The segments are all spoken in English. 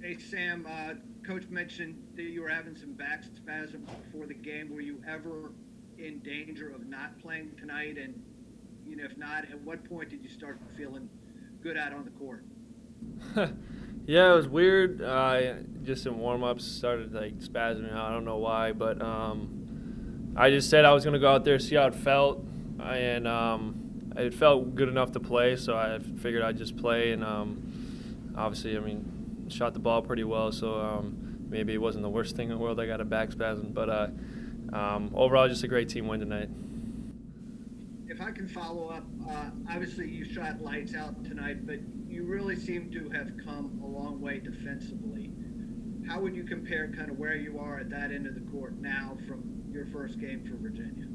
Hey, Sam, uh, Coach mentioned that you were having some back spasms before the game. Were you ever in danger of not playing tonight? And you know, if not, at what point did you start feeling good out on the court? yeah, it was weird. Uh, just in warm ups, started like spasming out. I don't know why, but um, I just said I was gonna go out there see how it felt, and um, it felt good enough to play. So I figured I'd just play, and um, obviously, I mean, shot the ball pretty well, so um, maybe it wasn't the worst thing in the world. I got a back spasm, but uh, um, overall, just a great team win tonight. If I can follow up, uh, obviously you shot lights out tonight, but you really seem to have come a long way defensively. How would you compare kind of where you are at that end of the court now from your first game for Virginia?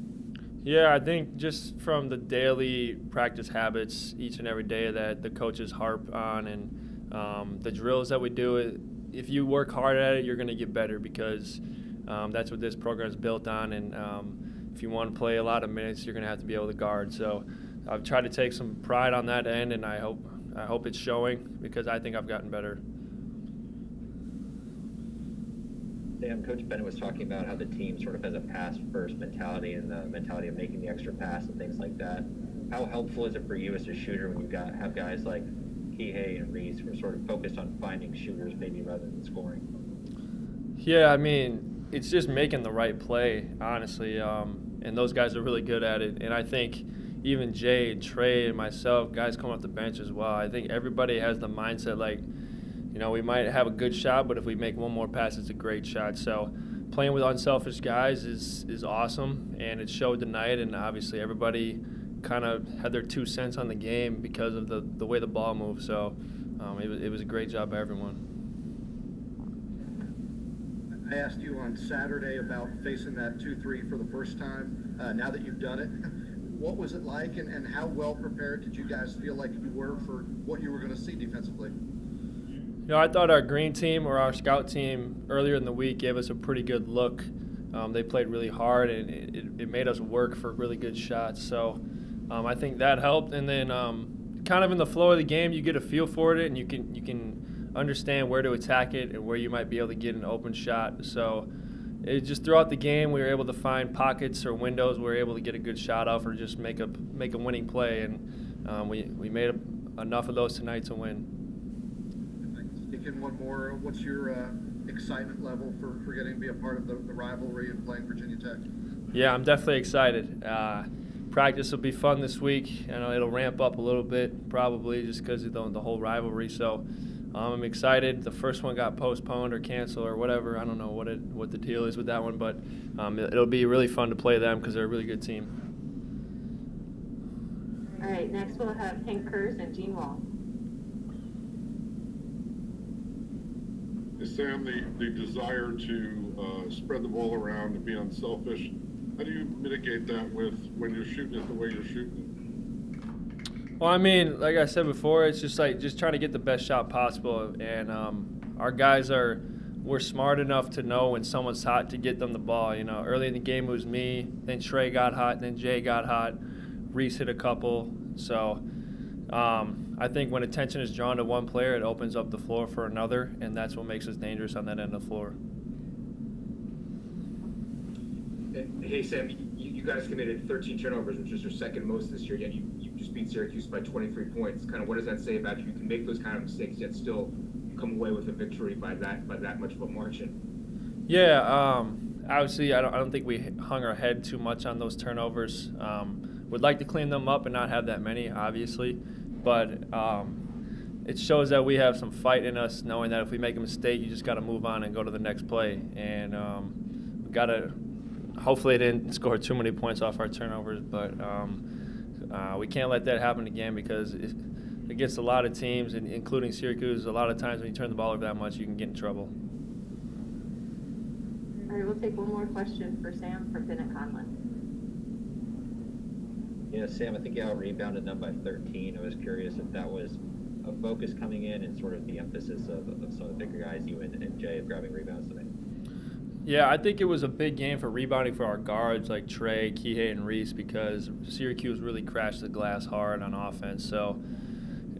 Yeah, I think just from the daily practice habits each and every day that the coaches harp on and um, the drills that we do, if you work hard at it, you're going to get better because um, that's what this program is built on. And um, if you want to play a lot of minutes, you're going to have to be able to guard. So I've tried to take some pride on that end, and I hope I hope it's showing because I think I've gotten better. Sam, Coach Bennett was talking about how the team sort of has a pass-first mentality and the mentality of making the extra pass and things like that. How helpful is it for you as a shooter when you got have guys like Kihei and Reece were sort of focused on finding shooters maybe rather than scoring. Yeah, I mean, it's just making the right play, honestly. Um, and those guys are really good at it. And I think even Jay, Trey, and myself, guys come off the bench as well. I think everybody has the mindset like, you know, we might have a good shot, but if we make one more pass, it's a great shot. So playing with unselfish guys is is awesome, and it showed tonight. And obviously, everybody kind of had their two cents on the game because of the, the way the ball moved. So um, it, was, it was a great job by everyone. I asked you on Saturday about facing that 2-3 for the first time. Uh, now that you've done it, what was it like and, and how well prepared did you guys feel like you were for what you were going to see defensively? You know, I thought our green team or our scout team earlier in the week gave us a pretty good look. Um, they played really hard and it, it, made us work for really good shots. So um, I think that helped. And then um, kind of in the flow of the game, you get a feel for it, and you can you can understand where to attack it and where you might be able to get an open shot. So it just throughout the game, we were able to find pockets or windows where we were able to get a good shot off or just make a make a winning play, and um, we we made a, enough of those tonight to win. Stick in one more. What's your uh, excitement level for, for getting to be a part of the, the rivalry and playing Virginia Tech? Yeah, I'm definitely excited. Uh, practice will be fun this week. You know, it'll ramp up a little bit probably just because of the, the, whole rivalry. So um, I'm excited. The first one got postponed or canceled or whatever. I don't know what it what the deal is with that one, but um, it, will be really fun to play them because they're a really good team. All right, next we'll have Hank Kurz and Gene Wall. Sam, the, the desire to uh, spread the ball around and be unselfish how do you mitigate that with when you're shooting it the way you're shooting Well, I mean, like I said before, it's just like just trying to get the best shot possible, and um, our guys are we're smart enough to know when someone's hot to get them the ball. You know, early in the game it was me, then Trey got hot, then Jay got hot, Reece hit a couple. So um, I think when attention is drawn to one player, it opens up the floor for another, and that's what makes us dangerous on that end of the floor. Hey, Sam, you, you guys committed 13 turnovers, which is your second most this year, yet you, you just beat Syracuse by 23 points. Kind of what does that say about you? You can make those kind of mistakes, yet still come away with a victory by that by that much of a margin. Yeah, um, obviously, I don't, I don't think we hung our head too much on those turnovers. Um, would like to clean them up and not have that many, obviously, but um, it shows that we have some fight in us, knowing that if we make a mistake, you just got to move on and go to the next play, and um, we got to hopefully, it didn't score too many points off our turnovers, but um, uh, we can't let that happen again because it, against a lot of teams, including Syracuse, a lot of times when you turn the ball over that much, you can get in trouble. All right, we'll take one more question for Sam from Bennett Conlon. Yeah, Sam, I think you out rebounded them by 13. I was curious if that was a focus coming in and sort of the emphasis of, of some of the bigger guys, you and, and Jay, of grabbing rebounds tonight. Yeah, I think it was a big game for rebounding for our guards like Trey, Kihei, and Reece because Syracuse really crashed the glass hard on offense. So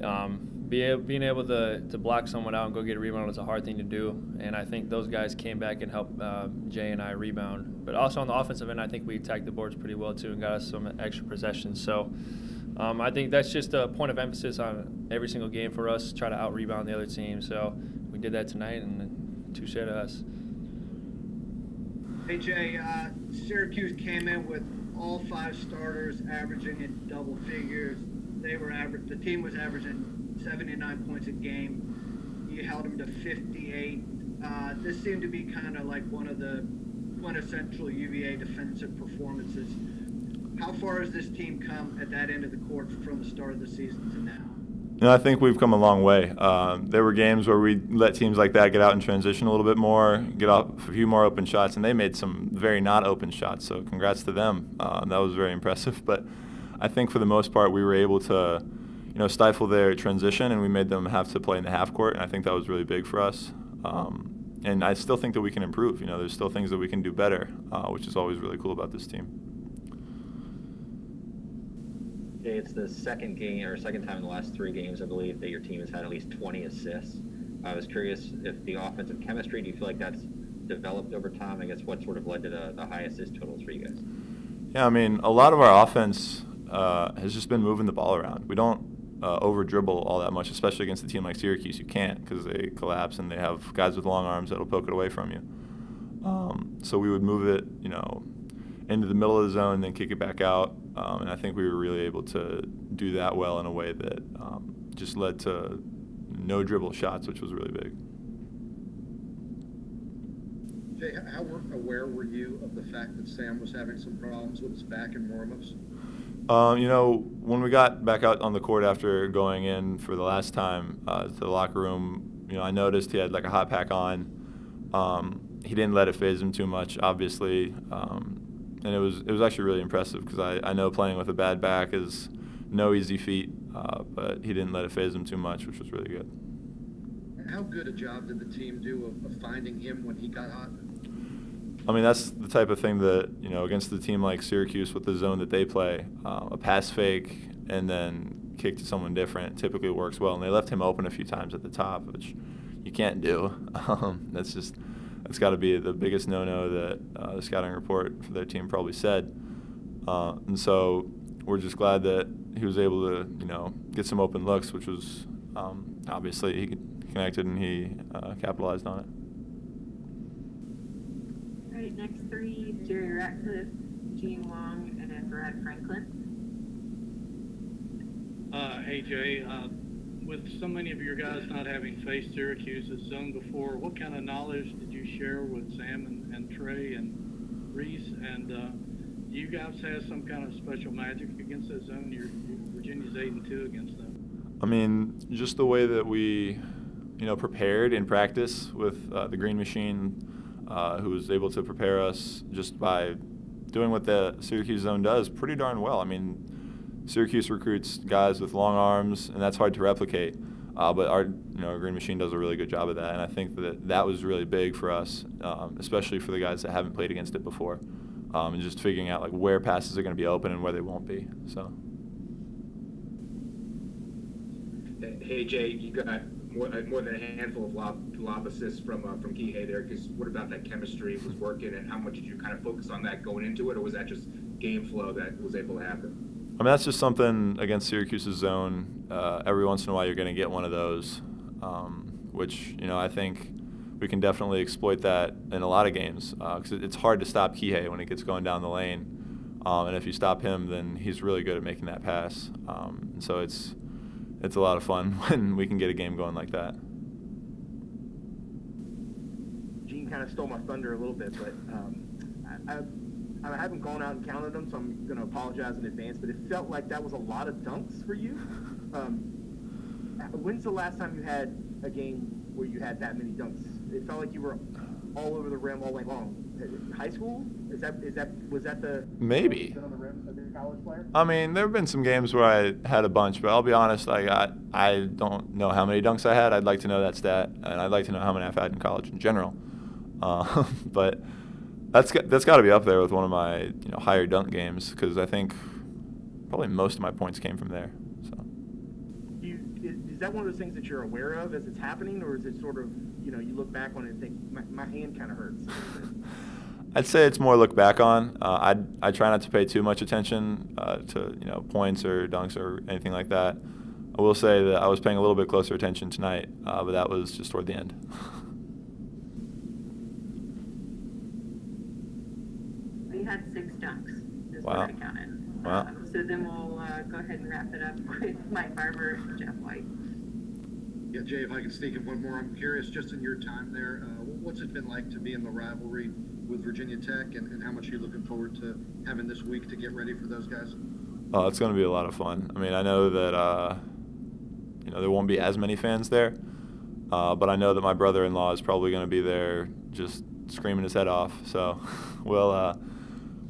um, be, being able to, to block someone out and go get a rebound is a hard thing to do. And I think those guys came back and helped uh, Jay and I rebound. But also on the offensive end, I think we attacked the boards pretty well too and got us some extra possessions. So um, I think that's just a point of emphasis on every single game for us, try to out rebound the other team. So we did that tonight, and touche to us. Hey Jay, uh, Syracuse came in with all five starters averaging in double figures. They were average. The team was averaging 79 points a game. You held them to 58. Uh, this seemed to be kind of like one of the quintessential UVA defensive performances. How far has this team come at that end of the court from the start of the season to now? You know, I think we've come a long way. Um, there were games where we let teams like that get out in transition a little bit more, get off a few more open shots, and they made some very not open shots. So congrats to them. Uh, that was very impressive. But I think for the most part, we were able to, you know, stifle their transition, and we made them have to play in the half court. And I think that was really big for us. Um, and I still think that we can improve. You know, there's still things that we can do better, uh, which is always really cool about this team. It's the second game or second time in the last three games, I believe, that your team has had at least 20 assists. I was curious if the offensive chemistry, do you feel like that's developed over time? I guess what sort of led to the, the high assist totals for you guys? Yeah, I mean, a lot of our offense uh, has just been moving the ball around. We don't uh, over dribble all that much, especially against a team like Syracuse. You can't because they collapse and they have guys with long arms that'll poke it away from you. Um, so we would move it, you know, into the middle of the zone, then kick it back out. Um, and I think we were really able to do that well in a way that um, just led to no dribble shots, which was really big. Jay, how aware were you of the fact that Sam was having some problems with his back in warmups? Um, you know, when we got back out on the court after going in for the last time uh, to the locker room, you know, I noticed he had like a hot pack on. Um, he didn't let it phase him too much, obviously. Um, and it was it was actually really impressive because I, I know playing with a bad back is no easy feat, uh, but he didn't let it phase him too much, which was really good. How good a job did the team do of, of finding him when he got hot? I mean, that's the type of thing that you know against the team like Syracuse with the zone that they play, uh, a pass fake and then kick to someone different typically works well. And they left him open a few times at the top, which you can't do. Um, that's just that's got to be the biggest no-no that uh, the scouting report for their team probably said. Uh, and so we're just glad that he was able to, you know, get some open looks, which was um, obviously he connected and he uh, capitalized on it. All right, next three: Jerry Ratcliffe, Gene Long, and Brad Franklin. Uh, hey Jay, uh, with so many of your guys not having faced Syracuse's zone before, what kind of knowledge did you share with Sam and, and Trey and Reece? And uh, do you guys have some kind of special magic against that zone? You're, Virginia's eight and two against them. I mean, just the way that we, you know, prepared in practice with uh, the Green Machine, uh, who was able to prepare us just by doing what the Syracuse zone does pretty darn well. I mean, Syracuse recruits guys with long arms, and that's hard to replicate. Uh, but our, you know, Green Machine does a really good job of that, and I think that that was really big for us, um, especially for the guys that haven't played against it before, um, and just figuring out like where passes are going to be open and where they won't be. So. Hey Jay, you got more, uh, more than a handful of lob, lob assists from uh, from Kihei there. Because what about that chemistry was working, and how much did you kind of focus on that going into it, or was that just game flow that was able to happen? I mean, that's just something against Syracuse's zone. Uh, every once in a while, you're going to get one of those, um, which you know I think we can definitely exploit that in a lot of games because uh, it's hard to stop Kihei when he gets going down the lane, um, and if you stop him, then he's really good at making that pass. Um, and so it's it's a lot of fun when we can get a game going like that. Gene kind of stole my thunder a little bit, but um, I, I I haven't gone out and counted them, so I'm going to apologize in advance. But it felt like that was a lot of dunks for you. Um, when's the last time you had a game where you had that many dunks? It felt like you were all over the rim all night long. High school? Is that is that was that the maybe? I mean, there have been some games where I had a bunch, but I'll be honest, I got I don't know how many dunks I had. I'd like to know that stat, and I'd like to know how many I've had in college in general. Uh, but that's that's got to be up there with one of my you know higher dunk games because I think probably most of my points came from there. So. You, is that one of those things that you're aware of as it's happening, or is it sort of, you know, you look back on it and think, my, my hand kind of hurts? I'd say it's more look back on. Uh, I I try not to pay too much attention uh, to you know points or dunks or anything like that. I will say that I was paying a little bit closer attention tonight, uh, but that was just toward the end. We had six dunks, is Wow. what I counted. Wow. Um, So then we'll, uh, go ahead and wrap it up with Mike Barber and Jeff White. Yeah, Jay, if I can sneak in one more, I'm curious, just in your time there, uh, what's it been like to be in the rivalry with Virginia Tech, and, and how much are you looking forward to having this week to get ready for those guys? Oh, it's going to be a lot of fun. I mean, I know that uh, you know there won't be as many fans there, uh, but I know that my brother-in-law is probably going to be there, just screaming his head off. So we'll uh,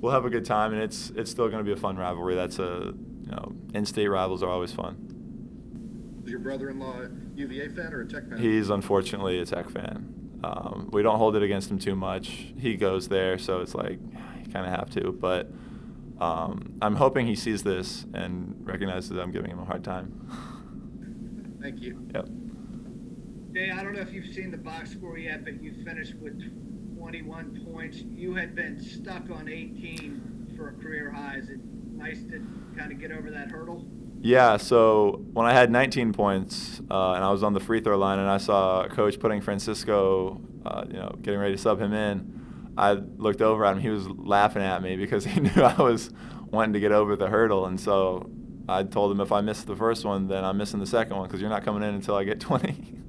we'll have a good time, and it's it's still going to be a fun rivalry. That's a you know in-state rivals are always fun. Is your brother-in-law UVA fan or a Tech fan? He's unfortunately a Tech fan. Um, we don't hold it against him too much. He goes there, so it's like you kind of have to. But um, I'm hoping he sees this and recognizes that I'm giving him a hard time. Thank you. Yep. Jay, I don't know if you've seen the box score yet, but you finished with 21 points. You had been stuck on 18 for a career high. Is it nice to kind of get over that hurdle? Yeah, so when I had 19 points uh, and I was on the free throw line and I saw a coach putting Francisco, uh, you know, getting ready to sub him in, I looked over at him. He was laughing at me because he knew I was wanting to get over the hurdle, and so I told him if I miss the first one, then I'm missing the second one because you're not coming in until I get 20.